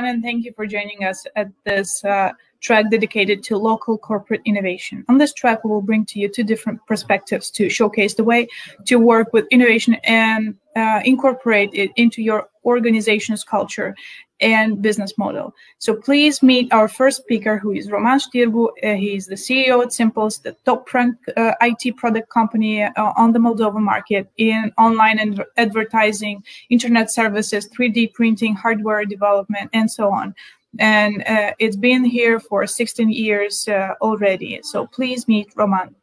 Everyone, and thank you for joining us at this uh, track dedicated to local corporate innovation. On this track, we will bring to you two different perspectives to showcase the way to work with innovation and uh, incorporate it into your organization's culture and business model. So please meet our first speaker, who is Roman Stirbu. Uh, he is the CEO at Simpals, the top-ranked uh, IT product company uh, on the Moldova market in online and advertising, internet services, 3D printing, hardware development, and so on and uh, it's been here for 16 years uh, already. So please meet Roman.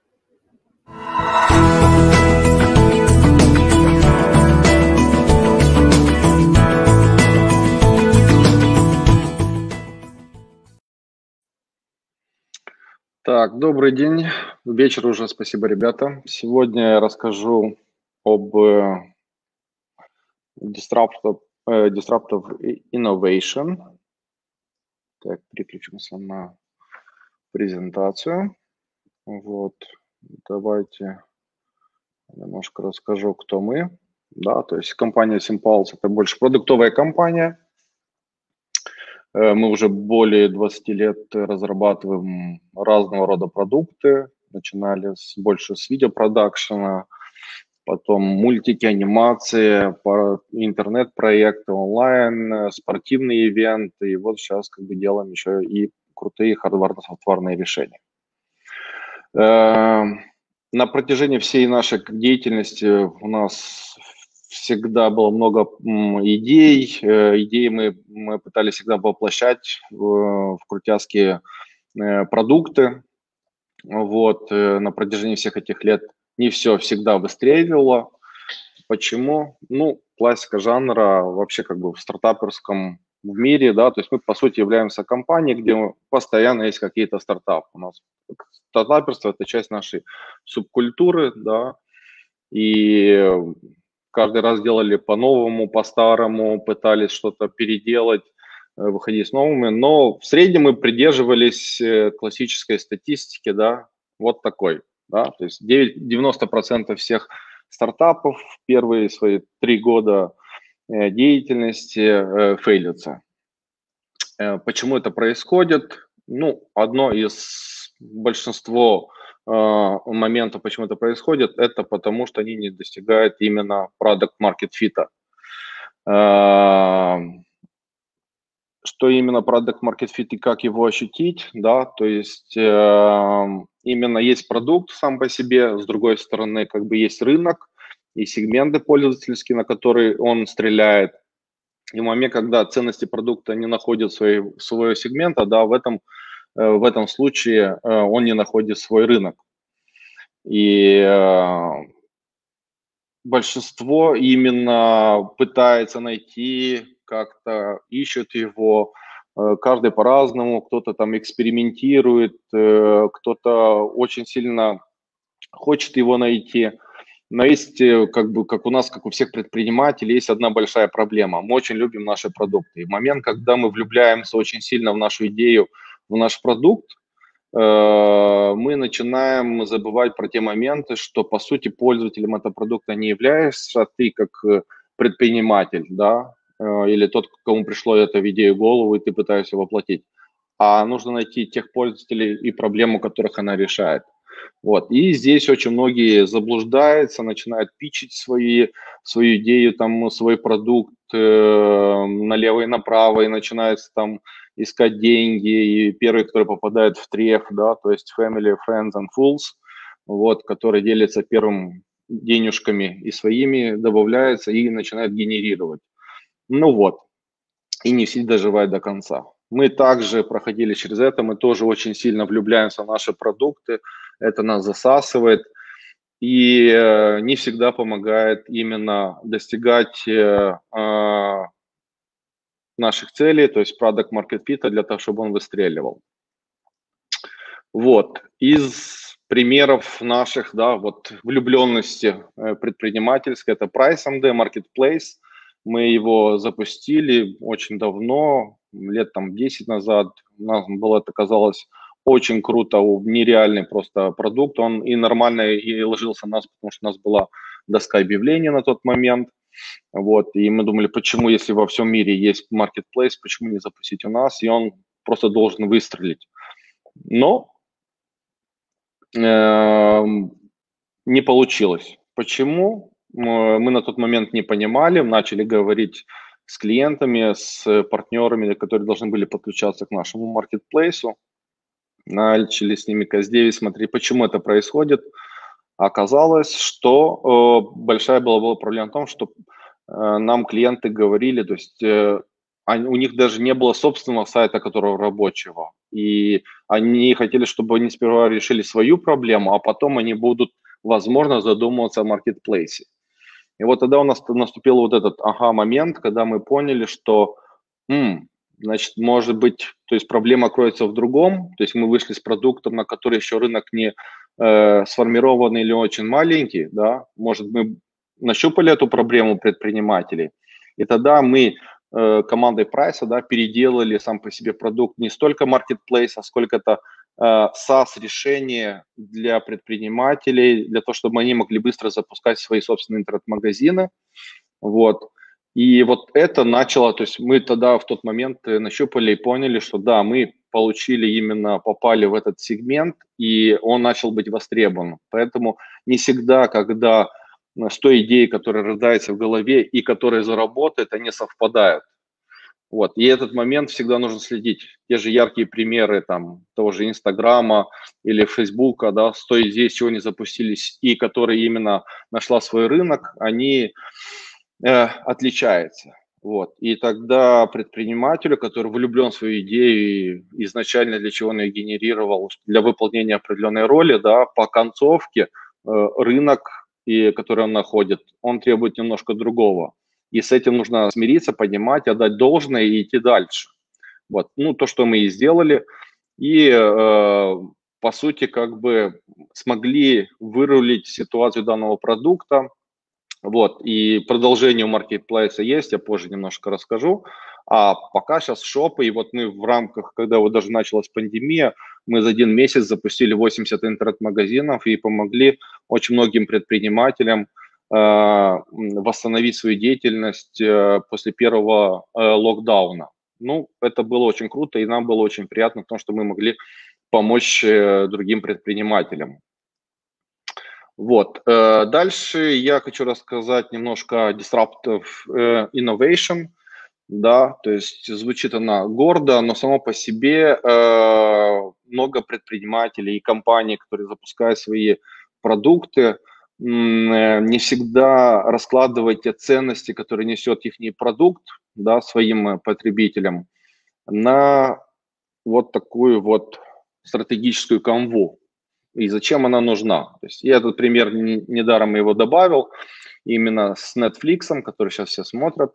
Так, добрый день. Вечер уже, спасибо, ребята. Сегодня я расскажу об э, э, disruptive innovation, так, переключимся на презентацию. Вот, давайте немножко расскажу, кто мы. Да, то есть компания Simpulse это больше продуктовая компания. Э, мы уже более 20 лет разрабатываем разного рода продукты. Начинали с, больше с видеопродакшена, потом мультики, анимации, интернет-проекты онлайн, э, спортивные ивенты. И вот сейчас как бы делаем еще и крутые хардварно-софтварные решения. Эм, на протяжении всей нашей деятельности у нас всегда было много идей. Э, идеи мы, мы пытались всегда воплощать в, крутяцкие э, продукты. Вот, на протяжении всех этих лет – не все всегда выстреливало. Почему? Ну, классика жанра вообще как бы в стартаперском в мире, да, то есть мы, по сути, являемся компанией, где постоянно есть какие-то стартапы. У нас стартаперство – это часть нашей субкультуры, да, и каждый раз делали по-новому, по-старому, пытались что-то переделать, э, выходить с новыми, но в среднем мы придерживались э, классической статистики, да, вот такой. Да? То есть 9, 90% всех стартапов в первые свои три года э, деятельности фейлятся. Почему это происходит? Ну, одно из большинство моментов, почему это происходит, это потому, что они не достигают именно product market fit что именно продукт fit и как его ощутить, да, то есть именно есть продукт сам по себе, с другой стороны, как бы есть рынок и сегменты пользовательские, на которые он стреляет. И в момент, когда ценности продукта не находят своей, своего сегмента, да, в этом, в этом случае э, он не находит свой рынок. И э, большинство именно пытается найти как-то ищут его, э, каждый по-разному, кто-то там экспериментирует, э, кто-то очень сильно хочет его найти. Но есть, э, как бы, как у нас, как у всех предпринимателей, есть одна большая проблема. Мы очень любим наши продукты. И в момент, когда мы влюбляемся очень сильно в нашу идею, в наш продукт, мы начинаем забывать про те моменты, что, по сути, пользователем этого продукта не являешься ты как предприниматель, да, Э, или тот, кому пришло это в идею голову, и ты пытаешься воплотить. А нужно найти тех пользователей и проблему, которых она решает. Вот. И здесь очень многие заблуждаются, начинают пичить свои, свою идею, там, свой продукт э, налево и направо, и начинают там искать деньги, и первые, которые попадают в треф, да, то есть family, friends and fools, вот, которые делятся первым денежками и своими, добавляются и начинают генерировать. Ну вот, и не все доживают до конца. Мы также проходили через это, мы тоже очень сильно влюбляемся в наши продукты, это нас засасывает и э, не всегда помогает именно достигать э, э, наших целей, то есть продукт market fit для того, чтобы он выстреливал. Вот, из примеров наших, да, вот влюбленности э, предпринимательской, это PriceMD, Marketplace – мы его запустили очень давно, лет там 10 назад. У нас было, это казалось, очень круто, нереальный просто продукт. Он и нормально и ложился на нас, потому что у нас была доска объявлений на тот момент. Вот, и мы думали, почему, если во всем мире есть marketplace, почему не запустить у нас, и он просто должен выстрелить. Но э, не получилось. Почему? Мы на тот момент не понимали, начали говорить с клиентами, с партнерами, которые должны были подключаться к нашему маркетплейсу. Начали с ними КС9 смотреть, почему это происходит. Оказалось, что э, большая была, была проблема в том, что э, нам клиенты говорили, то есть э, они, у них даже не было собственного сайта, которого рабочего. И они хотели, чтобы они сперва решили свою проблему, а потом они будут, возможно, задумываться о маркетплейсе. И вот тогда у нас наступил вот этот ага-момент, когда мы поняли, что, м, значит, может быть, то есть проблема кроется в другом, то есть мы вышли с продуктом, на который еще рынок не э, или очень маленький, да, может, мы нащупали эту проблему предпринимателей, и тогда мы э, командой прайса, да, переделали сам по себе продукт не столько marketplace, а сколько-то Э, SaaS-решение для предпринимателей, для того, чтобы они могли быстро запускать свои собственные интернет-магазины. Вот. И вот это начало, то есть мы тогда в тот момент нащупали и поняли, что да, мы получили именно, попали в этот сегмент, и он начал быть востребован. Поэтому не всегда, когда с той идеей, которая рождается в голове и которая заработает, они совпадают. Вот. И этот момент всегда нужно следить. Те же яркие примеры там, того же Инстаграма или Фейсбука, да, с той идеей, чего они запустились, и которые именно нашла свой рынок, они э, отличаются. Вот. И тогда предпринимателю, который влюблен в свою идею и изначально для чего он ее генерировал, для выполнения определенной роли, да, по концовке э, рынок, и, который он находит, он требует немножко другого и с этим нужно смириться, понимать, отдать должное и идти дальше. Вот, ну, то, что мы и сделали, и, э, по сути, как бы смогли вырулить ситуацию данного продукта, вот, и продолжение у маркетплейса есть, я позже немножко расскажу. А пока сейчас шопы, и вот мы в рамках, когда вот даже началась пандемия, мы за один месяц запустили 80 интернет-магазинов и помогли очень многим предпринимателям Э, восстановить свою деятельность э, после первого э, локдауна. Ну, это было очень круто, и нам было очень приятно, потому что мы могли помочь другим предпринимателям. Вот. Дальше я хочу рассказать немножко о disruptive innovation. Да, то есть звучит она гордо, но само по себе много предпринимателей и компаний, которые запускают свои продукты, Э, не всегда раскладывать те ценности, которые несет их продукт да, своим э, потребителям, на вот такую вот стратегическую канву. И зачем она нужна? То есть я этот пример недаром его добавил, именно с Netflix, который сейчас все смотрят,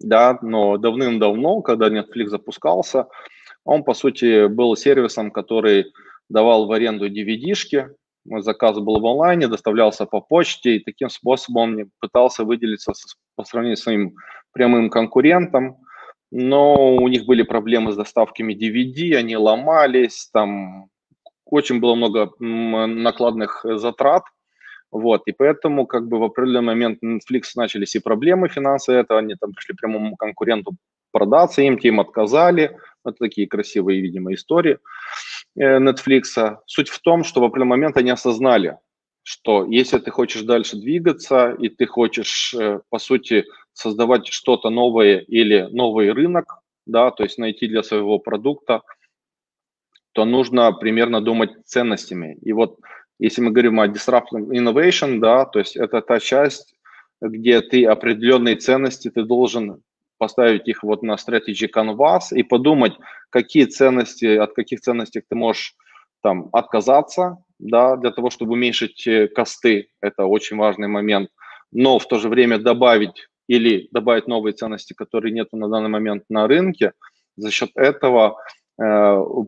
да, но давным-давно, когда Netflix запускался, он, по сути, был сервисом, который давал в аренду DVD-шки, заказ был в онлайне, доставлялся по почте, и таким способом он пытался выделиться по сравнению с своим прямым конкурентом, но у них были проблемы с доставками DVD, они ломались, там очень было много накладных затрат, вот, и поэтому как бы в определенный момент Netflix начались и проблемы финансовые, это они там пришли прямому конкуренту продаться им, те им отказали, это такие красивые, видимо, истории. Э, Netflix. Суть в том, что в определенный момент они осознали, что если ты хочешь дальше двигаться и ты хочешь, э, по сути, создавать что-то новое или новый рынок, да, то есть найти для своего продукта, то нужно примерно думать ценностями. И вот если мы говорим о disruptive innovation, да, то есть это та часть, где ты определенные ценности ты должен поставить их вот на strategy canvas и подумать, какие ценности, от каких ценностей ты можешь там отказаться, да, для того, чтобы уменьшить э, косты, это очень важный момент, но в то же время добавить или добавить новые ценности, которые нет на данный момент на рынке, за счет этого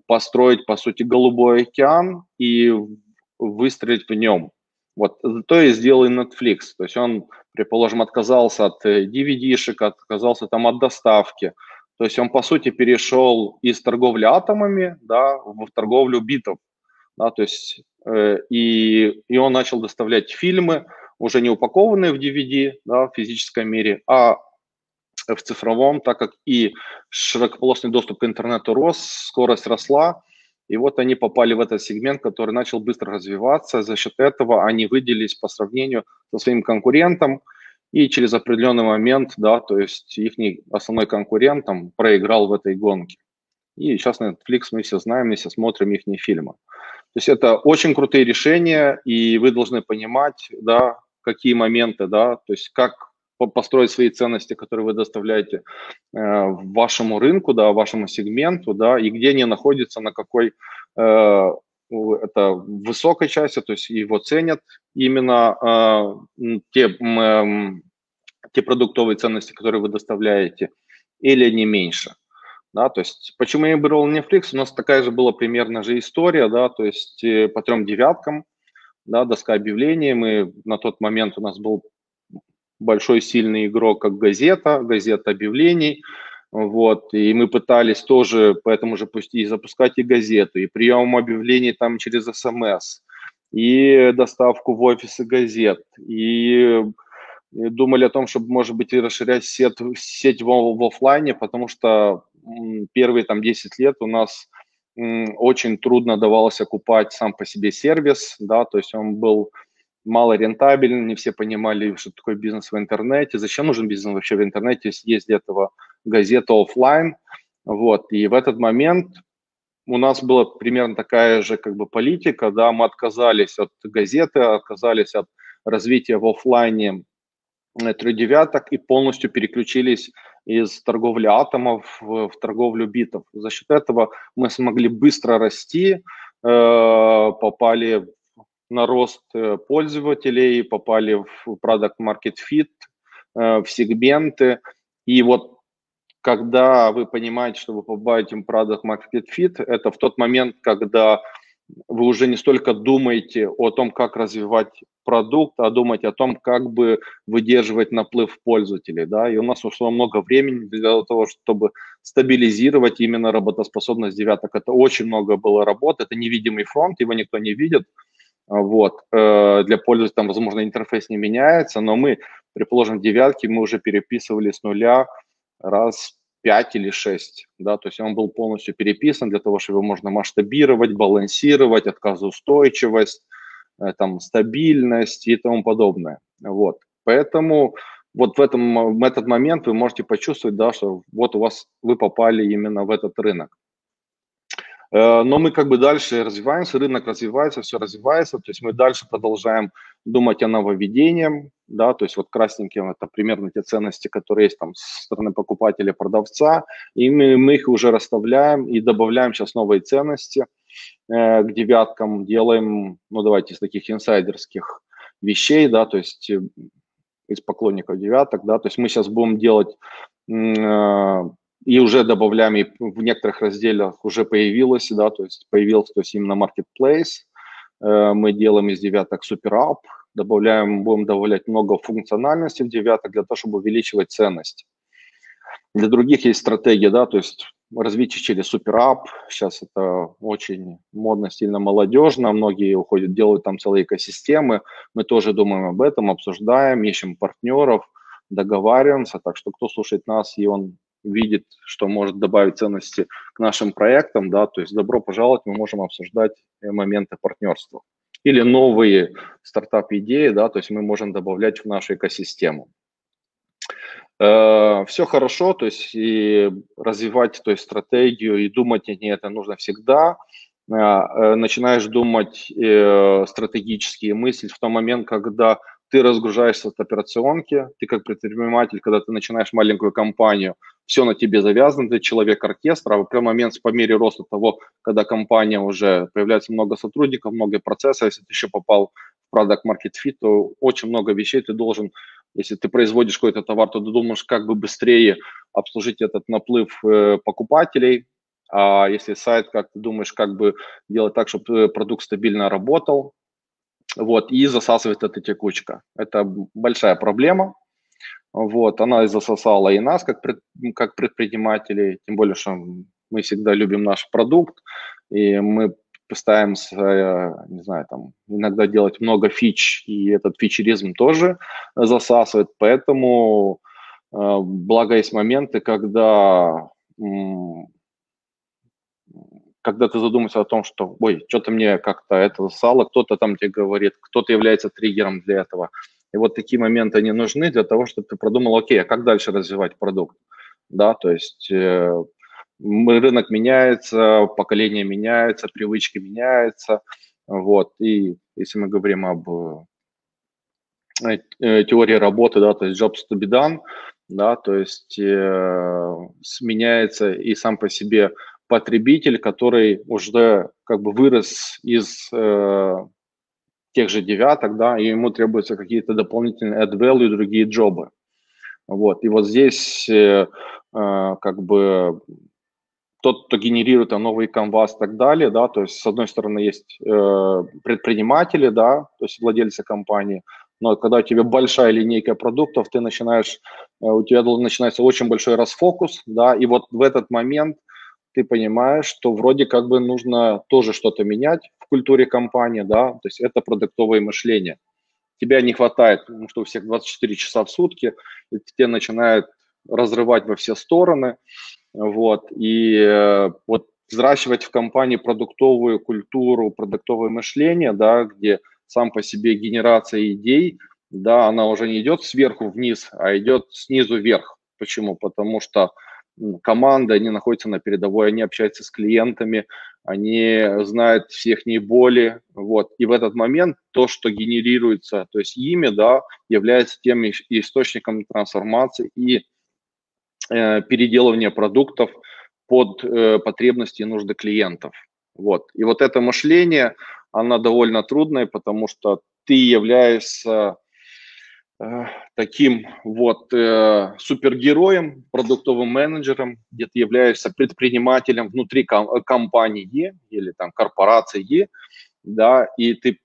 построить, по сути, голубой океан и выстрелить в нем. Вот, то и сделал Netflix. То есть он, предположим, отказался от DVD-шек, э, отказался там от доставки. То есть он, по сути, перешел из торговли атомами да, в торговлю битов. Да, то есть, э, и, и он начал доставлять фильмы, уже не упакованные в DVD, да, в физическом мире, а в цифровом, так как и широкополосный доступ к интернету рос, скорость росла, и вот они попали в этот сегмент, который начал быстро развиваться. За счет этого они выделились по сравнению со своим конкурентом, и через определенный момент, да, то есть их основной конкурент там проиграл в этой гонке. И сейчас на Netflix мы все знаем, мы все смотрим их фильмы. То есть это очень крутые решения, и вы должны понимать, да, какие моменты, да, то есть как построить свои ценности, которые вы доставляете э, вашему рынку, да, вашему сегменту, да, и где они находятся, на какой э, это высокой части, то есть его ценят именно э, те, э, те продуктовые ценности, которые вы доставляете, или не меньше. Да, то есть почему я выбрал Netflix, у нас такая же была примерно же история, да, то есть э, по трем девяткам, да, доска объявлений, мы на тот момент у нас был большой сильный игрок, как газета, газета объявлений, вот, и мы пытались тоже по этому же пути запускать и газету, и прием объявлений там через СМС, и доставку в офисы газет, и думали о том, чтобы, может быть, и расширять сеть, сеть в, в офлайне, потому что первые там 10 лет у нас очень трудно давалось окупать сам по себе сервис, да, то есть он был мало рентабелен, не все понимали, что такое бизнес в интернете, зачем нужен бизнес вообще в интернете, есть для этого газета офлайн, вот, и в этот момент у нас была примерно такая же как бы политика, да, мы отказались от газеты, отказались от развития в офлайне тридевяток и полностью переключились из торговли атомов в, в торговлю битов. За счет этого мы смогли быстро расти, э, попали на рост э, пользователей, попали в Product Market Fit, э, в сегменты. И вот когда вы понимаете, что вы попадаете в Product Market Fit, это в тот момент, когда вы уже не столько думаете о том, как развивать продукт, а думаете о том, как бы выдерживать наплыв пользователей. Да? И у нас ушло много времени для того, чтобы стабилизировать именно работоспособность девяток. Это очень много было работы, это невидимый фронт, его никто не видит. Вот. Э, для пользователя там, возможно, интерфейс не меняется, но мы, при положенном девятке, мы уже переписывали с нуля раз 5 или 6, да, то есть он был полностью переписан для того, чтобы его можно масштабировать, балансировать, отказоустойчивость, э, там, стабильность и тому подобное, вот. Поэтому вот в, этом, в этот момент вы можете почувствовать, да, что вот у вас, вы попали именно в этот рынок. Э, но мы как бы дальше развиваемся, рынок развивается, все развивается, то есть мы дальше продолжаем думать о нововведении, да, то есть вот красненьким это примерно те ценности, которые есть там со стороны покупателя, продавца, и мы, мы их уже расставляем и добавляем сейчас новые ценности э, к девяткам, делаем, ну давайте из таких инсайдерских вещей, да, то есть э, из поклонников девяток, да, то есть мы сейчас будем делать э, и уже добавляем, и в некоторых разделах уже появилось, да, то есть появился, то есть именно marketplace, э, мы делаем из девяток супер ап, добавляем, будем добавлять много функциональности в девяток для того, чтобы увеличивать ценность. Для других есть стратегия, да, то есть развитие через супер ап, сейчас это очень модно, стильно, молодежно, многие уходят, делают там целые экосистемы, мы тоже думаем об этом, обсуждаем, ищем партнеров, договариваемся, так что кто слушает нас, и он видит, что может добавить ценности к нашим проектам, да, то есть добро пожаловать, мы можем обсуждать э, моменты партнерства. Или новые стартап-идеи, да, то есть мы можем добавлять в нашу экосистему. Э, все хорошо, то есть и развивать то есть, стратегию и думать о ней это нужно всегда. Э, начинаешь думать стратегические мысли в тот момент, когда ты разгружаешься от операционки, ты как предприниматель, когда ты начинаешь маленькую компанию, все на тебе завязано, ты человек-оркестр, а в определенный момент по мере роста того, когда компания уже появляется много сотрудников, много процессов, если ты еще попал в product market fit, то очень много вещей ты должен, если ты производишь какой-то товар, то ты думаешь, как бы быстрее обслужить этот наплыв э, покупателей, а если сайт, как ты думаешь, как бы делать так, чтобы э, продукт стабильно работал, вот, и засасывает эта текучка. Это большая проблема, вот, она и засосала и нас, как, пред, как предпринимателей, тем более, что мы всегда любим наш продукт, и мы пытаемся, не знаю, там, иногда делать много фич, и этот фичеризм тоже засасывает, поэтому благо есть моменты, когда когда ты задумаешься о том, что, ой, что-то мне как-то это засало, кто-то там тебе говорит, кто-то является триггером для этого. И вот такие моменты, они нужны для того, чтобы ты продумал, окей, а как дальше развивать продукт? Да, то есть э, рынок меняется, поколение меняется, привычки меняются, вот, и если мы говорим об э, э теории работы, да, то есть jobs to be done, да, то есть э, сменяется и сам по себе потребитель, который уже как бы вырос из э, тех же девяток, да, и ему требуются какие-то дополнительные add value другие джобы. Вот, и вот здесь э, э, как бы тот, кто генерирует а, новый канвас и так далее, да, то есть с одной стороны есть э, предприниматели, да, то есть владельцы компании, но когда у тебя большая линейка продуктов, ты начинаешь, э, у тебя начинается очень большой расфокус, да, и вот в этот момент ты понимаешь, что вроде как бы нужно тоже что-то менять в культуре компании, да, то есть это продуктовое мышление. Тебя не хватает, потому что у всех 24 часа в сутки, и тебя начинает разрывать во все стороны, вот, и э, вот взращивать в компании продуктовую культуру, продуктовое мышление, да, где сам по себе генерация идей, да, она уже не идет сверху вниз, а идет снизу вверх. Почему? Потому что команда, они находятся на передовой, они общаются с клиентами, они знают всех их боли, вот. И в этот момент то, что генерируется, то есть ими, да, является тем источником трансформации и э, переделывания продуктов под э, потребности и нужды клиентов. Вот. И вот это мышление, оно довольно трудное, потому что ты являешься таким вот э, супергероем, продуктовым менеджером, где ты являешься предпринимателем внутри ком- компании или там корпорации, да, и ты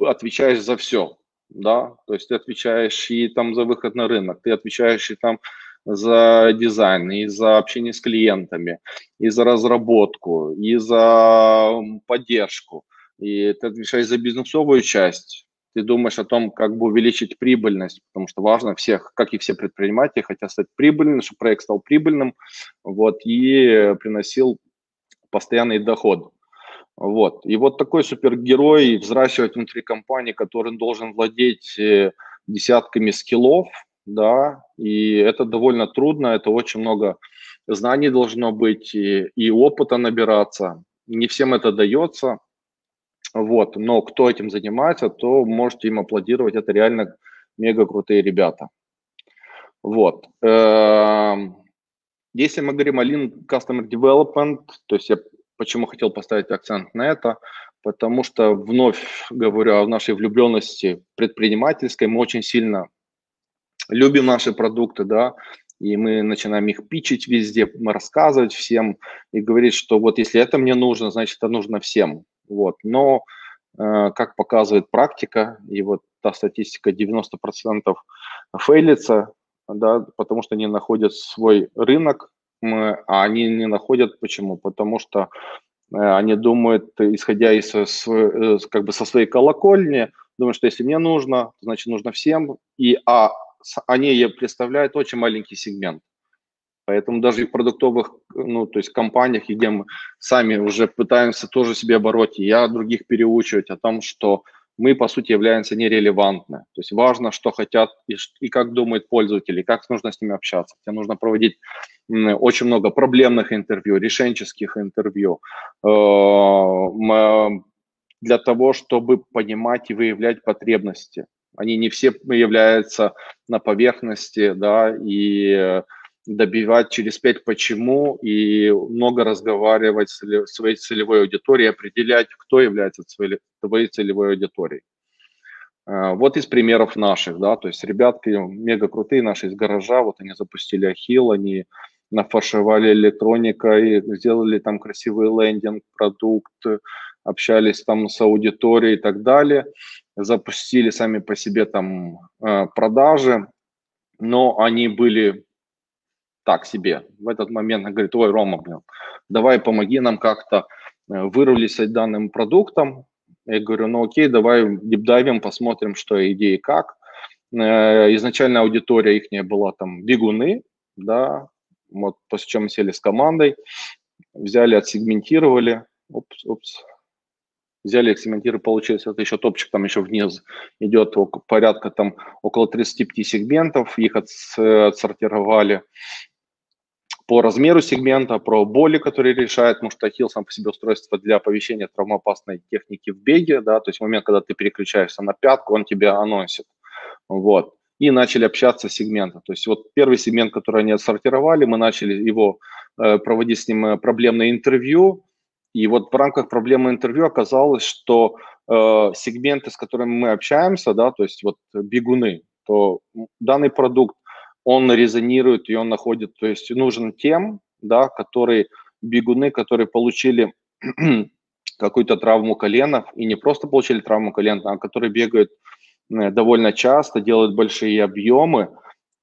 отвечаешь за все, да, то есть ты отвечаешь и там за выход на рынок, ты отвечаешь и там за дизайн, и за общение с клиентами, и за разработку, и за поддержку, и ты отвечаешь за бизнесовую часть, ты думаешь о том, как бы увеличить прибыльность, потому что важно всех, как и все предприниматели, хотят стать прибыльными, чтобы проект стал прибыльным, вот, и приносил постоянный доход. Вот. И вот такой супергерой взращивать внутри компании, который должен владеть э, десятками скиллов, да, и это довольно трудно, это очень много знаний должно быть и, и опыта набираться. Не всем это дается, вот, но кто этим занимается, то можете им аплодировать, это реально мега крутые ребята. Вот. Эм, если мы говорим о Lean Customer Development, то есть я почему хотел поставить акцент на это, потому что вновь говорю о нашей влюбленности предпринимательской, мы очень сильно любим наши продукты, да, и мы начинаем их пичить везде, мы рассказывать всем и говорить, что вот если это мне нужно, значит это нужно всем. Вот. Но, э, как показывает практика, и вот та статистика 90% фейлится, да, потому что они находят свой рынок, а они не находят почему? Потому что э, они думают, исходя из э, как бы со своей колокольни, думают, что если мне нужно, значит нужно всем, и а они представляют очень маленький сегмент. Поэтому даже в продуктовых, ну, то есть компаниях, где мы сами уже пытаемся тоже себе оборот, я других переучивать о том, что мы, по сути, являемся нерелевантны. То есть важно, что хотят и, и как думают пользователи, как нужно с ними общаться. Тебе нужно проводить очень много проблемных интервью, решенческих интервью э, для того, чтобы понимать и выявлять потребности. Они не все являются на поверхности, да, и добивать через пять почему и много разговаривать с своей целевой аудиторией, определять, кто является твоей целевой аудиторией. А, вот из примеров наших, да, то есть ребятки мега крутые наши из гаража, вот они запустили Ахилл, они нафаршировали электроникой, сделали там красивый лендинг, продукт, общались там с аудиторией и так далее, запустили сами по себе там а, продажи, но они были так себе. В этот момент он говорит, ой, Рома, блин, давай помоги нам как-то. вырвались с данным продуктом. Я говорю, ну окей, давай дипдайвим, посмотрим, что идеи как. Изначально аудитория их была там бегуны, да, вот после чего мы сели с командой, взяли, отсегментировали, упс, упс, взяли, экспериментировали, получилось, это еще топчик там еще вниз идет порядка там около 35 сегментов, их отсортировали по размеру сегмента, про боли, которые решает, Ахилл сам по себе устройство для оповещения травмоопасной техники в беге, да, то есть момент, когда ты переключаешься на пятку, он тебя анонсит, вот, и начали общаться с сегментом, то есть вот первый сегмент, который они отсортировали, мы начали его э, проводить с ним э, проблемное интервью, и вот в рамках проблемы интервью оказалось, что э, сегменты, с которыми мы общаемся, да, то есть вот бегуны, то данный продукт, он резонирует и он находит, то есть нужен тем, да, которые бегуны, которые получили какую-то травму коленов, и не просто получили травму колена, а которые бегают э, довольно часто, делают большие объемы.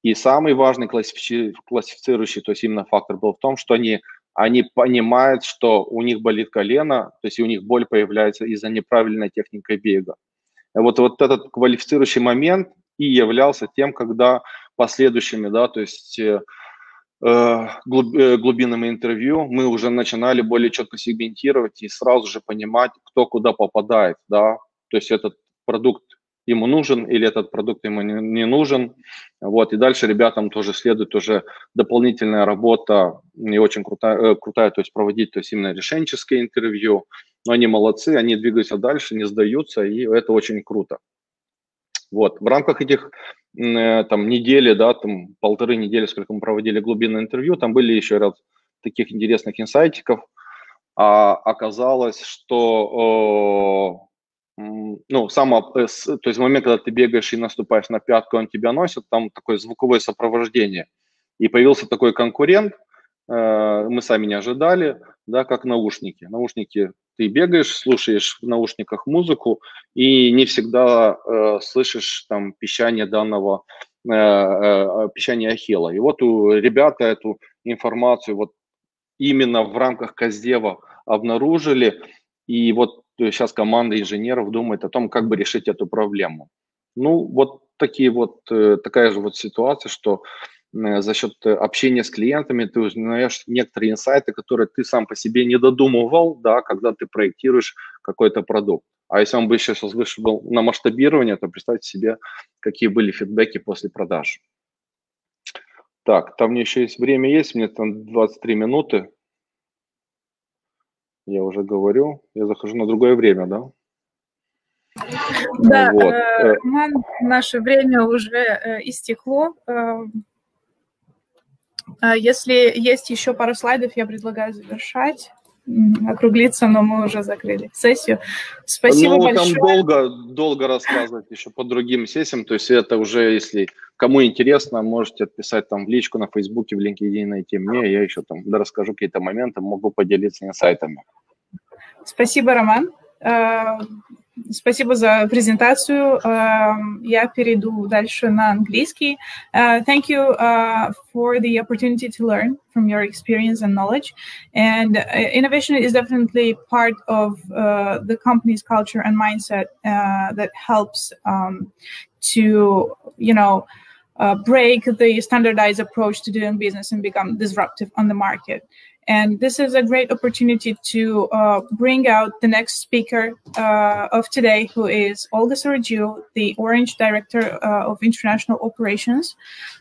И самый важный классифици- классифицирующий, то есть именно фактор был в том, что они они понимают, что у них болит колено, то есть у них боль появляется из-за неправильной техники бега. Вот, вот этот квалифицирующий момент и являлся тем, когда последующими, да, то есть э, э, э, глубинными интервью мы уже начинали более четко сегментировать и сразу же понимать, кто куда попадает, да, то есть этот продукт ему нужен или этот продукт ему не, не нужен. Вот, и дальше ребятам тоже следует уже дополнительная работа, не очень крутая, крутая, то есть проводить то есть именно решенческое интервью. Но они молодцы, они двигаются дальше, не сдаются, и это очень круто. Вот, в рамках этих там недели, да, там полторы недели, сколько мы проводили глубинное интервью, там были еще ряд таких интересных инсайтиков. А оказалось, что ну, само, э, то есть в момент, когда ты бегаешь и наступаешь на пятку, он тебя носит, там такое звуковое сопровождение. И появился такой конкурент, э, мы сами не ожидали, да, как наушники. Наушники, ты бегаешь, слушаешь в наушниках музыку и не всегда э, слышишь там пищание данного, э, э, пищание ахилла. И вот у ребята эту информацию вот именно в рамках Каздева обнаружили, и вот сейчас команда инженеров думает о том, как бы решить эту проблему. Ну, вот такие вот, э, такая же вот ситуация, что э, за счет общения с клиентами ты узнаешь некоторые инсайты, которые ты сам по себе не додумывал, да, когда ты проектируешь какой-то продукт. А если он бы еще сейчас вышел на масштабирование, то представьте себе, какие были фидбэки после продаж. Так, там мне еще есть время есть, мне там 23 минуты я уже говорю, я захожу на другое время, да? Да, вот. э, Роман, наше время уже э, истекло. Э, если есть еще пару слайдов, я предлагаю завершать округлиться, но мы уже закрыли сессию. Спасибо ну, большое. там долго, долго рассказывать еще по другим сессиям, то есть это уже, если кому интересно, можете отписать там в личку на Фейсбуке, в LinkedIn найти мне, я еще там расскажу какие-то моменты, могу поделиться инсайтами. Спасибо, Роман. Э, спасибо за презентацию. Э, я перейду дальше на английский. Uh, thank you uh, for the opportunity to learn from your experience and knowledge. And uh, innovation is definitely part of the company's culture and mindset that helps um, to, you know, break the standardized approach to doing business and become disruptive on the market. And this is a great opportunity to uh, bring out the next speaker uh, of today, who is Olga Surugiu, the Orange Director uh, of International Operations.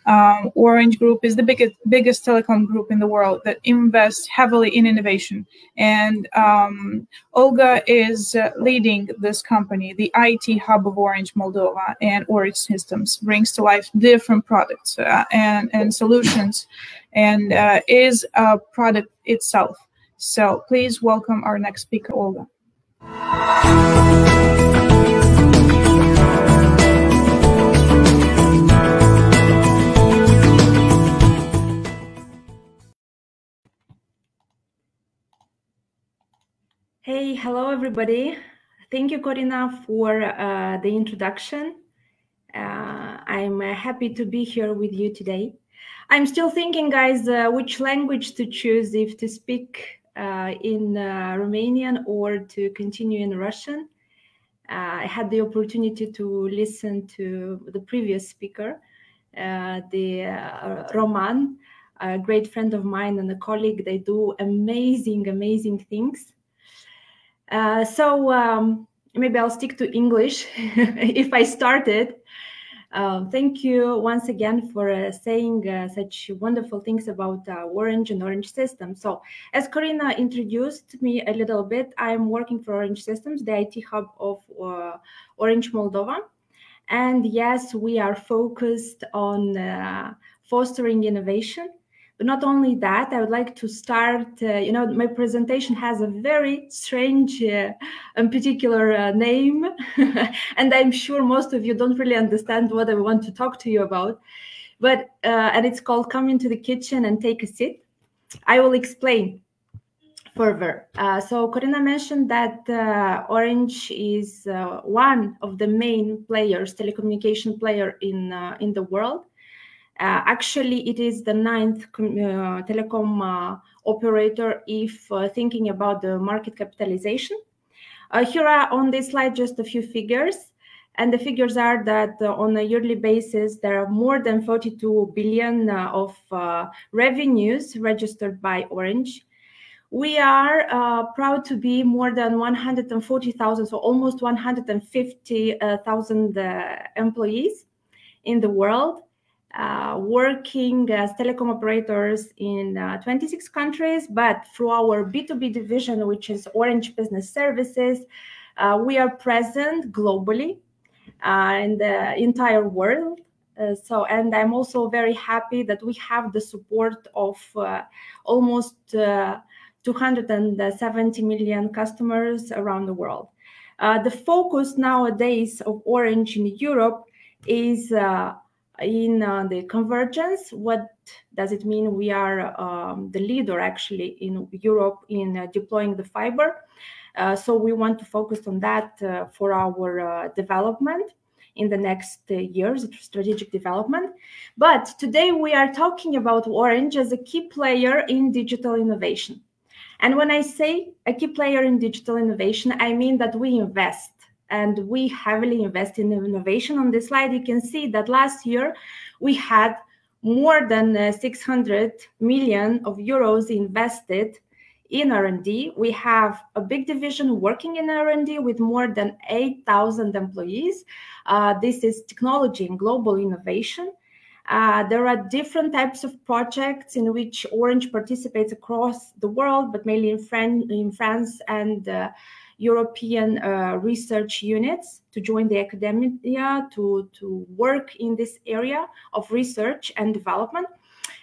Um, Orange Group is the biggest, biggest telecom group in the world that invests heavily in innovation. And um, Olga is uh, leading this company, the IT hub of Orange Moldova and Orange Systems, brings to life different products uh, and, and solutions and uh, is a product itself. So please welcome our next speaker, Olga. Hey, hello everybody. Thank you, Corina, for uh, the introduction. Uh, I'm uh, happy to be here with you today. I'm still thinking, guys, uh, which language to choose if to speak uh, in uh, Romanian or to continue in Russian. Uh, I had the opportunity to listen to the previous speaker, uh, the Roman, a great friend of mine and a colleague. They do amazing, amazing things. so um, maybe I'll stick to English if I started. Uh, thank you once again for uh, saying uh, such wonderful things about uh, Orange and Orange Systems. So, as Corina introduced me a little bit, I'm working for Orange Systems, the IT hub of uh, Orange Moldova. And yes, we are focused on fostering innovation not only that, I would like to start, uh, you know, my presentation has a very strange uh, and particular uh, name. and I'm sure most of you don't really understand what I want to talk to you about. But, uh, and it's called Come into the Kitchen and Take a Seat. I will explain further. Uh, so Corina mentioned that uh, Orange is one of the main players, telecommunication player in, in the world. Uh, actually, it is the ninth uh, telecom uh, operator if thinking about the market capitalization. here are on this slide just a few figures. And the figures are that uh, on a yearly basis, there are more than 42 billion uh, of uh, revenues registered by Orange. We are proud to be more than 140,000, so almost 150,000 employees in the world uh, working as telecom operators in uh, 26 countries, but through our B2B division, which is Orange Business Services, uh, we are present globally uh, in the entire world. Uh, so, and I'm also very happy that we have the support of almost 270 million customers around the world. the focus nowadays of Orange in Europe is in uh, the convergence, what does it mean? We are um, the leader actually in Europe in uh, deploying the fiber. Uh, so we want to focus on that uh, for our uh, development in the next uh, years, strategic development. But today we are talking about Orange as a key player in digital innovation. And when I say a key player in digital innovation, I mean that we invest and we heavily invest in innovation. On this slide, you can see that last year we had more than uh, 600 million of euros invested in R&D. We have a big division working in R&D with more than 8,000 employees. Uh, this is technology and global innovation. Uh, there are different types of projects in which Orange participates across the world, but mainly in, Fran- in France and uh, European uh, research units to join the academia to, to work in this area of research and development.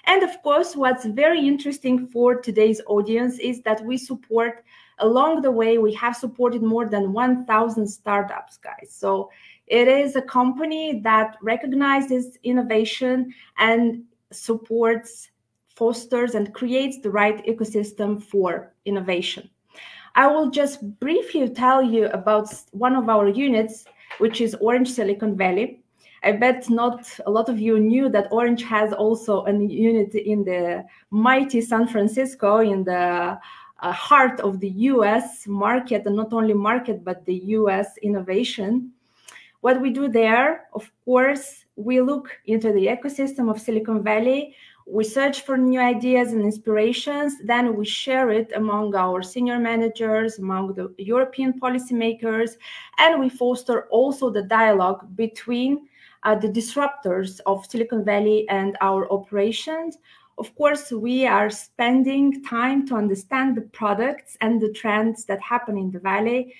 And of course, what's very interesting for today's audience is that we support along the way, we have supported more than 1,000 startups, guys. So it is a company that recognizes innovation and supports, fosters, and creates the right ecosystem for innovation. I will just briefly tell you about one of our units, which is Orange Silicon Valley. I bet not a lot of you knew that Orange has also a unit in the mighty San Francisco, in the uh, heart of the US market, and not only market, but the US innovation. What we do there, of course, we look into the ecosystem of Silicon Valley we search for new ideas and inspirations then we share it among our senior managers among the european policymakers and we foster also the dialogue between uh, the disruptors of silicon valley and our operations. Of course we are spending time to understand the products and the trends that happen in the valley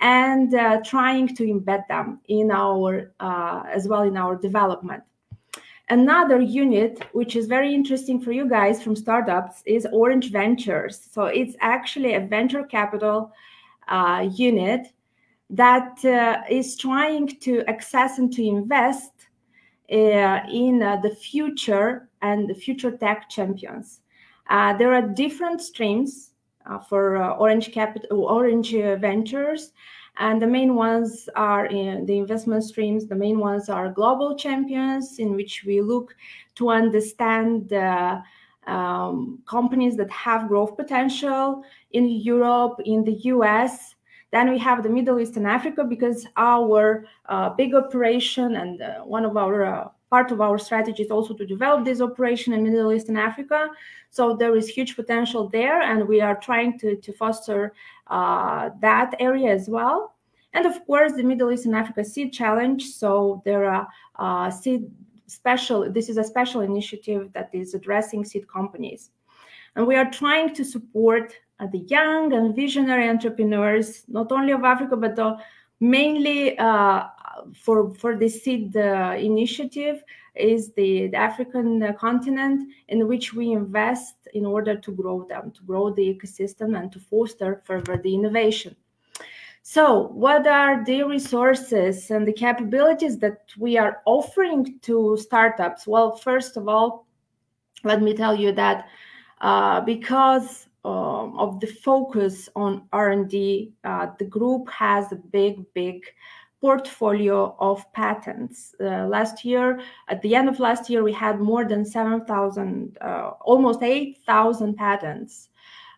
and uh, trying to embed them in our uh, as well in our development Another unit, which is very interesting for you guys from startups, is Orange Ventures. So it's actually a venture capital uh, unit that uh, is trying to access and to invest uh, in uh, the future and the future tech champions. Uh, there are different streams uh, for Orange Capital, Orange Ventures, and the main ones are in the investment streams. The main ones are global champions, in which we look to understand uh, um, companies that have growth potential in Europe, in the US. Then we have the Middle East and Africa because our uh, big operation and uh, one of our uh, part of our strategy is also to develop this operation in Middle East and Africa. So there is huge potential there, and we are trying to, to foster uh, that area as well. And of course, the Middle East and Africa Seed Challenge. So there are uh, seed special. This is a special initiative that is addressing seed companies, and we are trying to support uh, the young and visionary entrepreneurs, not only of Africa but uh, mainly uh, for for the seed uh, initiative is the, the African uh, continent in which we invest in order to grow them, to grow the ecosystem and to foster further the innovation. So, what are the resources and the capabilities that we are offering to startups? Well, first of all, let me tell you that uh, because um, of the focus on R&D, uh, the group has a big, big portfolio of patents. Uh, last year, at the end of last year, we had more than 7,000, uh, almost 8,000 patents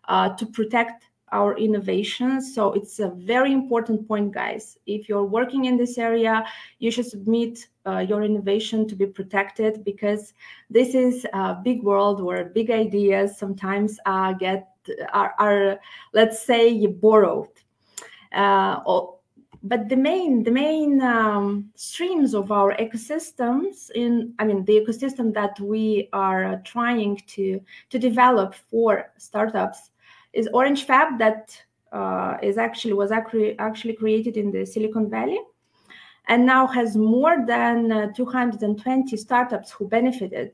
uh, to protect our innovations. So it's a very important point, guys. If you're working in this area, you should submit uh, your innovation to be protected because this is a big world where big ideas sometimes uh, get are, are, let's say borrowed. Uh, but the main the main um, streams of our ecosystems in i mean the ecosystem that we are trying to to develop for startups is orange fab that uh, is actually was actually actually created in the silicon valley and now has more than uh, 220 startups who benefited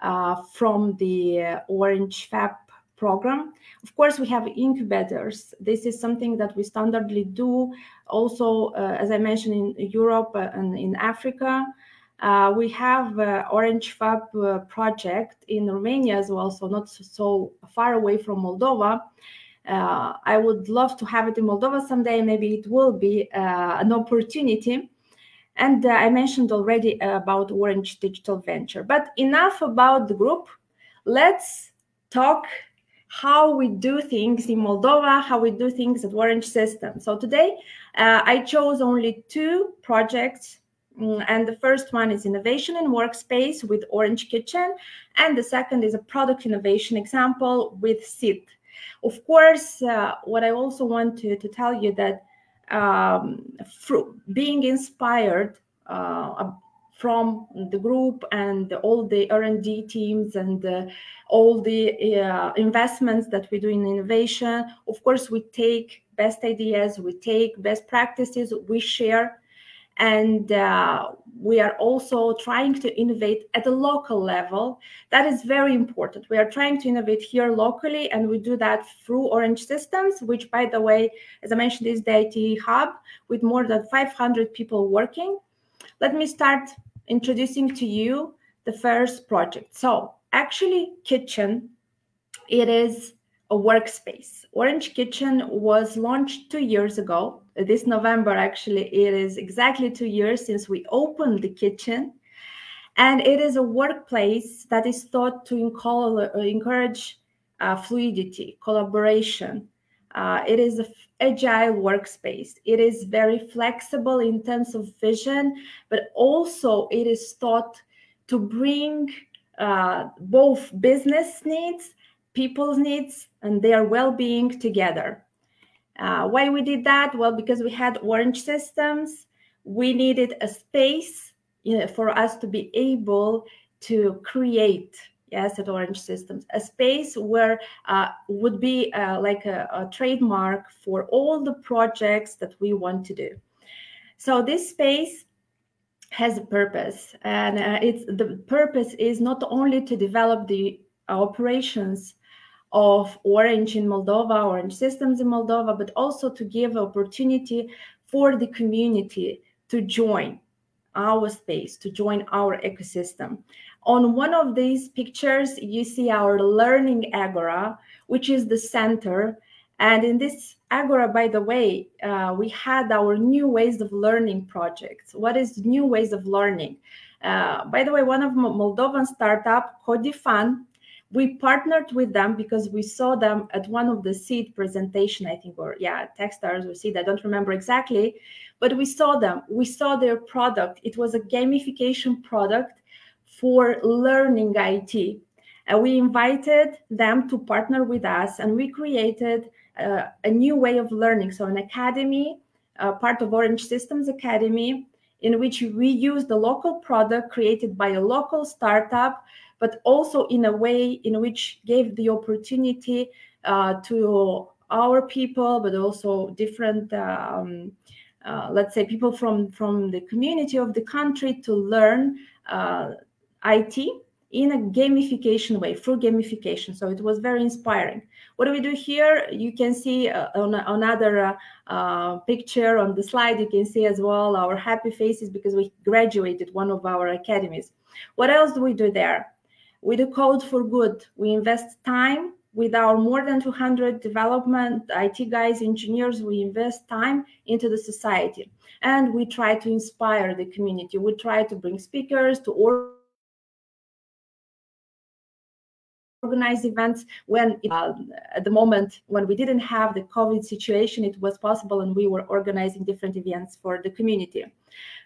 uh, from the uh, orange fab program. Of course, we have incubators. This is something that we standardly do also, uh, as I mentioned, in Europe uh, and in Africa. Uh, we have uh, Orange Fab uh, project in Romania as well, so not so, far away from Moldova. Uh, I would love to have it in Moldova someday. Maybe it will be an opportunity. And I mentioned already about Orange Digital Venture. But enough about the group. Let's talk how we do things in Moldova, how we do things at Orange System. So today uh, I chose only two projects. Mm, and the first one is innovation in workspace with Orange Kitchen. And the second is a product innovation example with SIT. Of course, uh, what I also want to, to tell you that um, being inspired uh, from the group and all the R&D teams and uh, all the uh, investments that we do in innovation. Of course, we take best ideas, we take best practices, we share, and uh, we are also trying to innovate at the local level. That is very important. We are trying to innovate here locally, and we do that through Orange Systems, which, by the way, as I mentioned, is the IT hub with more than 500 people working. Let me start introducing to you the first project. So actually kitchen, it is a workspace. Orange Kitchen was launched two years ago. This November, actually, it is exactly two years since we opened the kitchen. And it is a workplace that is thought to encourage uh, fluidity, collaboration. Uh, it is a agile workspace. It is very flexible in terms of vision, but also it is thought to bring uh, both business needs, people's needs, and their well-being together. Uh, why we did that? Well, because we had orange systems, we needed a space you know, for us to be able to create yes at orange systems. A space where uh, would be uh, like a, a, trademark for all the projects that we want to do. So this space has a purpose and uh, it's the purpose is not only to develop the operations of orange in moldova orange systems in moldova but also to give opportunity for the community to join our space to join our ecosystem on one of these pictures, you see our learning agora, which is the center. And in this agora, by the way, uh, we had our new ways of learning projects. What is new ways of learning? Uh, by the way, one of Moldovan startup, Codifan, we partnered with them because we saw them at one of the seed presentation i think or yeah techstars or seed i don't remember exactly but we saw them. We saw their product. It was a gamification product for learning it and we invited them to partner with us and we created uh, a new way of learning. So an academy uh, part of orange systems academy in which we use the local product created by a local startup but also in a way in which gave the opportunity uh, to our people, but also different, um, uh, let's say, people from from the community of the country to learn uh, IT in a gamification way, through gamification. So it was very inspiring. What do we do here? You can see uh, on another uh, uh, picture on the slide, you can see as well our happy faces because we graduated one of our academies. What else do we do there? We do code for good. We invest time with our more than 200 development IT guys, engineers, we invest time into the society. And we try to inspire the community. We try to bring speakers to organize events when uh, at the moment when we didn't have the covid situation it was possible and we were organizing different events for the community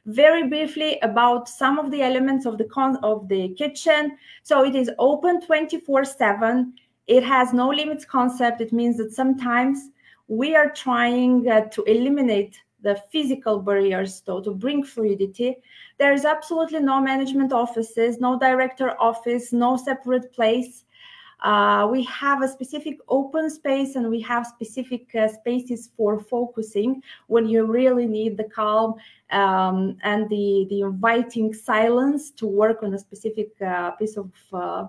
very briefly about some of the elements of the con of the kitchen so it is open 24 7 it has no limits concept. It means that sometimes we are trying uh, to eliminate the physical barriers though to bring fluidity. There is absolutely no management offices no director office no separate place. Uh, we have a specific open space and we have specific uh, spaces for focusing when you really need the calm um, and the, the inviting silence to work on a specific uh, piece of uh,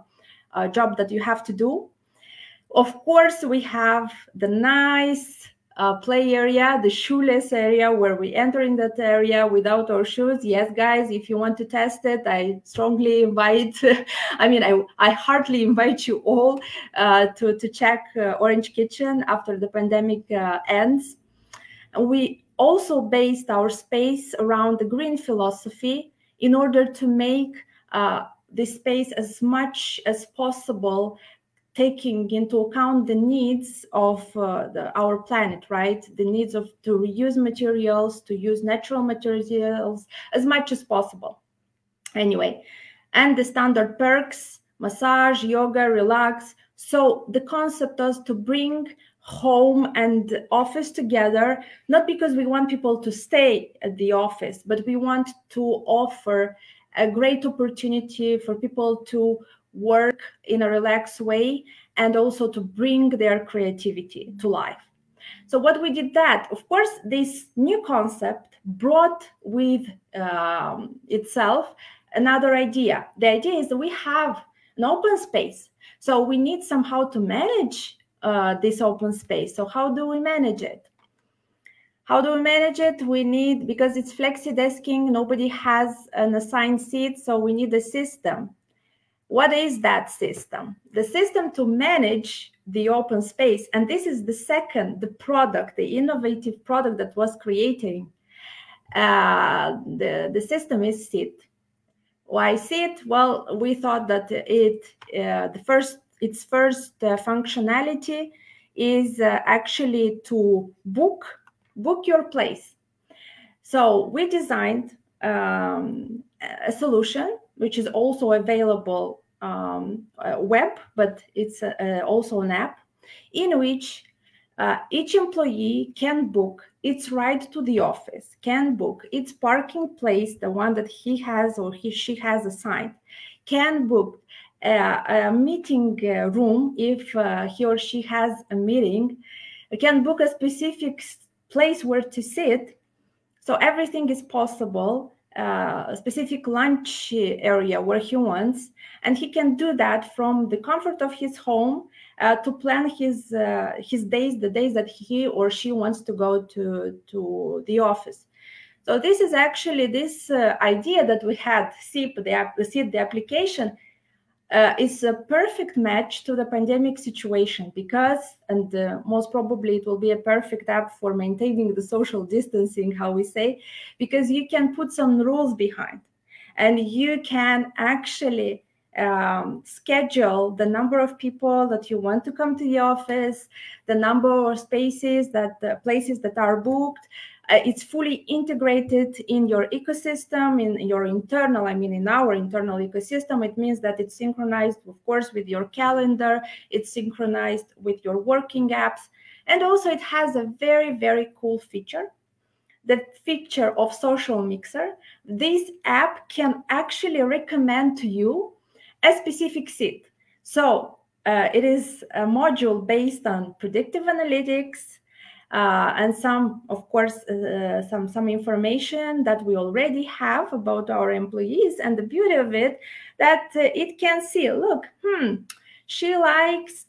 uh, job that you have to do. Of course, we have the nice uh, play area, the shoeless area where we enter in that area without our shoes. Yes, guys, if you want to test it, I strongly invite, I mean, I, I heartily invite you all uh, to, to check uh, Orange Kitchen after the pandemic uh, ends. We also based our space around the green philosophy in order to make uh, this space as much as possible taking into account the needs of uh, the, our planet right? The needs of to reuse materials to use natural materials as much as possible. Anyway and the standard perks massage yoga relax. So the concept is to bring home and office together not because we want people to stay at the office but we want to offer a great opportunity for people to work in a relaxed way and also to bring their creativity to life. So what we did that of course this new concept brought with um, itself another idea. The idea is that we have an open space. So we need somehow to manage uh, this open space. So how do we manage it? How do we manage it? We need because it's flexi desking nobody has an assigned seat so we need a system what is that system? The system to manage the open space, and this is the second, the product, the innovative product that was creating. Uh, the, the system is SIT. Why SIT? Well, we thought that it, uh, the first, its first uh, functionality is uh, actually to book, book your place. So we designed um, a solution which is also available um, web, but it's also an app in which uh, each employee can book its ride to the office, can book its parking place, the one that he has or he she has assigned, can book a, a meeting uh, room if uh, he or she has a meeting, can book a specific place where to sit. So everything is possible uh, a specific lunch area where he wants, and he can do that from the comfort of his home uh, to plan his uh, his days, the days that he or she wants to go to to the office. So this is actually this uh, idea that we had SIT, the, the SIT, the application uh, is a perfect match to the pandemic situation because, and uh, most probably it will be a perfect app for maintaining the social distancing, how we say, because you can put some rules behind and you can actually um, schedule the number of people that you want to come to the office, the number of spaces that the places that are booked. Uh, it's fully integrated in your ecosystem, in your internal, I mean, in our internal ecosystem. It means that it's synchronized, of course, with your calendar, it's synchronized with your working apps. And also, it has a very, very cool feature the feature of social mixer this app can actually recommend to you a specific seat. So uh, it is a module based on predictive analytics uh, and some, of course, uh, some some information that we already have about our employees. And the beauty of it that uh, it can see, look, hmm, she likes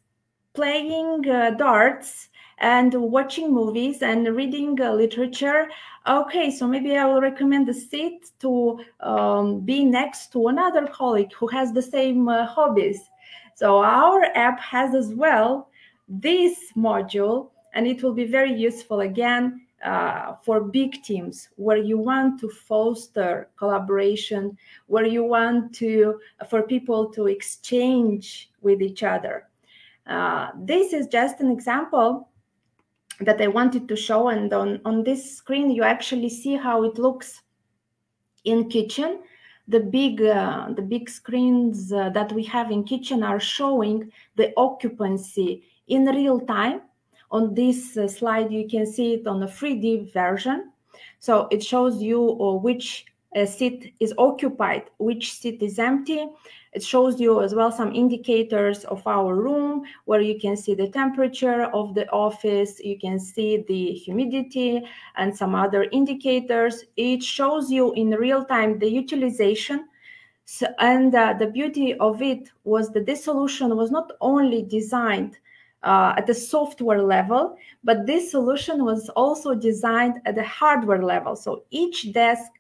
playing uh, darts and watching movies and reading uh, literature. Okay, so maybe I will recommend the seat to um, be next to another colleague who has the same uh, hobbies. So our app has as well this module, and it will be very useful again uh, for big teams where you want to foster collaboration, where you want to for people to exchange with each other. Uh, this is just an example that I wanted to show. And on, on this screen, you actually see how it looks in kitchen. The big, uh, the big screens uh, that we have in kitchen are showing the occupancy in real time. On this uh, slide, you can see it on a 3D version. So it shows you uh, which uh, seat is occupied, which seat is empty, it shows you as well some indicators of our room where you can see the temperature of the office, you can see the humidity and some other indicators. It shows you in real time the utilization. So, and uh, the beauty of it was that this solution was not only designed uh, at the software level, but this solution was also designed at the hardware level. So each desk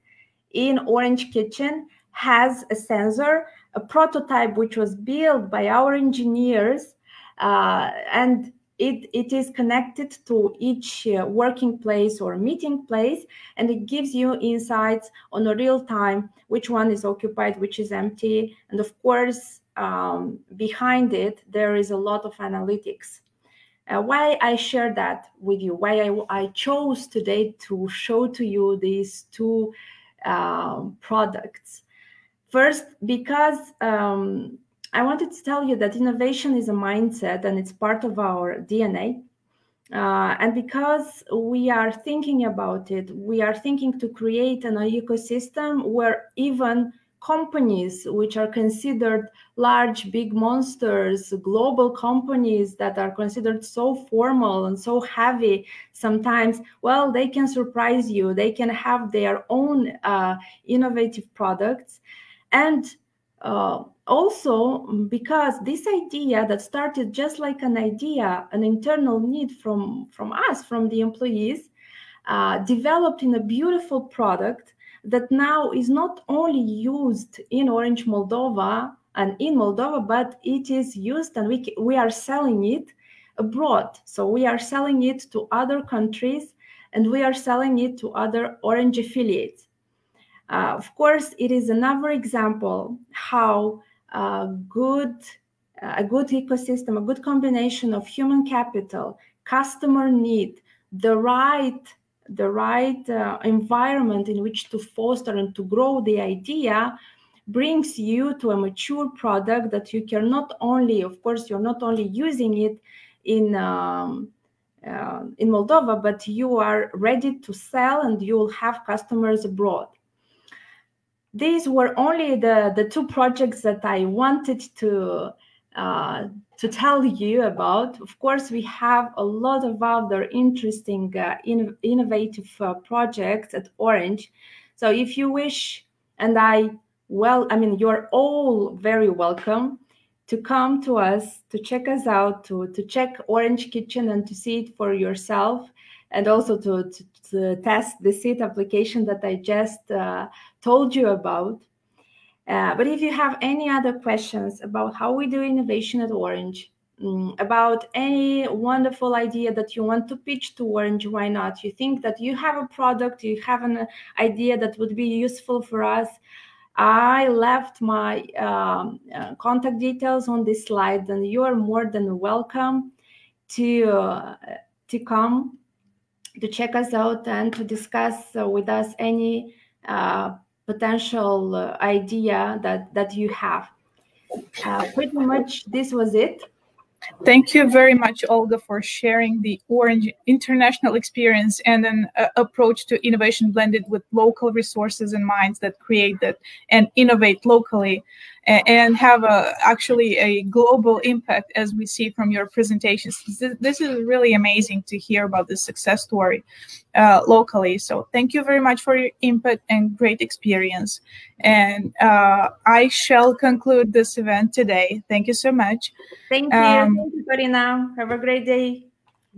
in Orange Kitchen has a sensor a prototype which was built by our engineers uh, and it, it is connected to each uh, working place or meeting place and it gives you insights on a real time which one is occupied which is empty and of course um, behind it there is a lot of analytics uh, why i share that with you why I, I chose today to show to you these two um, products First, because um, I wanted to tell you that innovation is a mindset and it's part of our DNA. Uh, and because we are thinking about it, we are thinking to create an ecosystem where even companies which are considered large, big monsters, global companies that are considered so formal and so heavy sometimes, well, they can surprise you. They can have their own uh, innovative products. And uh, also because this idea that started just like an idea, an internal need from, from us, from the employees, uh, developed in a beautiful product that now is not only used in Orange Moldova and in Moldova, but it is used and we, we are selling it abroad. So we are selling it to other countries and we are selling it to other Orange affiliates. Uh, of course, it is another example how uh, good, uh, a good ecosystem, a good combination of human capital, customer need, the right, the right uh, environment in which to foster and to grow the idea brings you to a mature product that you can not only, of course, you're not only using it in um, uh, in Moldova, but you are ready to sell and you will have customers abroad. These were only the, the two projects that I wanted to uh, to tell you about. Of course, we have a lot of other interesting, uh, in, innovative uh, projects at Orange. So if you wish, and I, well, I mean, you're all very welcome to come to us, to check us out, to, to check Orange Kitchen and to see it for yourself and also to, to, to test the seat application that I just uh, told you about. Uh, but if you have any other questions about how we do innovation at Orange, um, about any wonderful idea that you want to pitch to Orange, why not? You think that you have a product, you have an idea that would be useful for us, I left my um, uh, contact details on this slide, and you are more than welcome to uh, to come to check us out and to discuss uh, with us any uh, potential uh, idea that that you have. Uh, pretty much, this was it. Thank you very much, Olga, for sharing the Orange international experience and an uh, approach to innovation blended with local resources and minds that create that and innovate locally and have a, actually a global impact as we see from your presentations. This is really amazing to hear about this success story uh, locally. So thank you very much for your input and great experience. And uh, I shall conclude this event today. Thank you so much. Thank you. Um, thank you. Have a great day.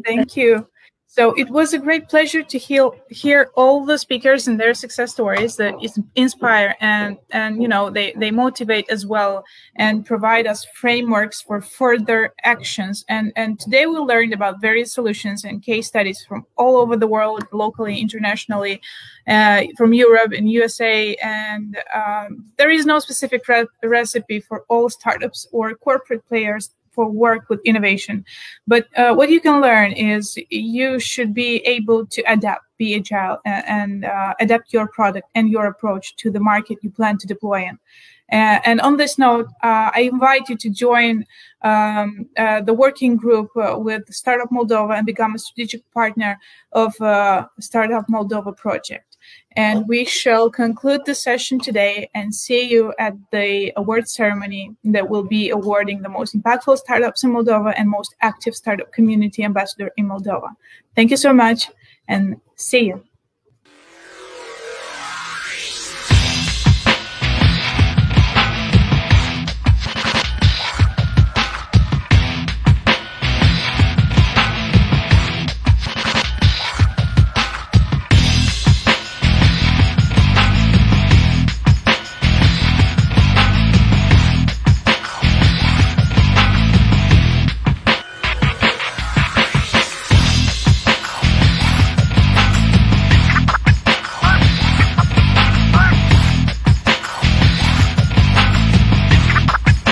Thank you. So it was a great pleasure to hear, hear all the speakers and their success stories that inspire and, and you know they, they motivate as well and provide us frameworks for further actions. And, and today we learned about various solutions and case studies from all over the world, locally, internationally, uh, from Europe and USA. And um, there is no specific re recipe for all startups or corporate players for work with innovation. But uh, what you can learn is you should be able to adapt, be agile, and, uh, adapt your product and your approach to the market you plan to deploy in. Uh, and on this note, uh, I invite you to join um, uh, the working group uh, with Startup Moldova and become a strategic partner of Startup Moldova project. And we shall conclude the session today and see you at the award ceremony that will be awarding the most impactful startups in Moldova and most active startup community ambassador in Moldova. Thank you so much and see you.